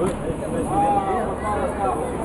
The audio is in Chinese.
Oui, oui, oui.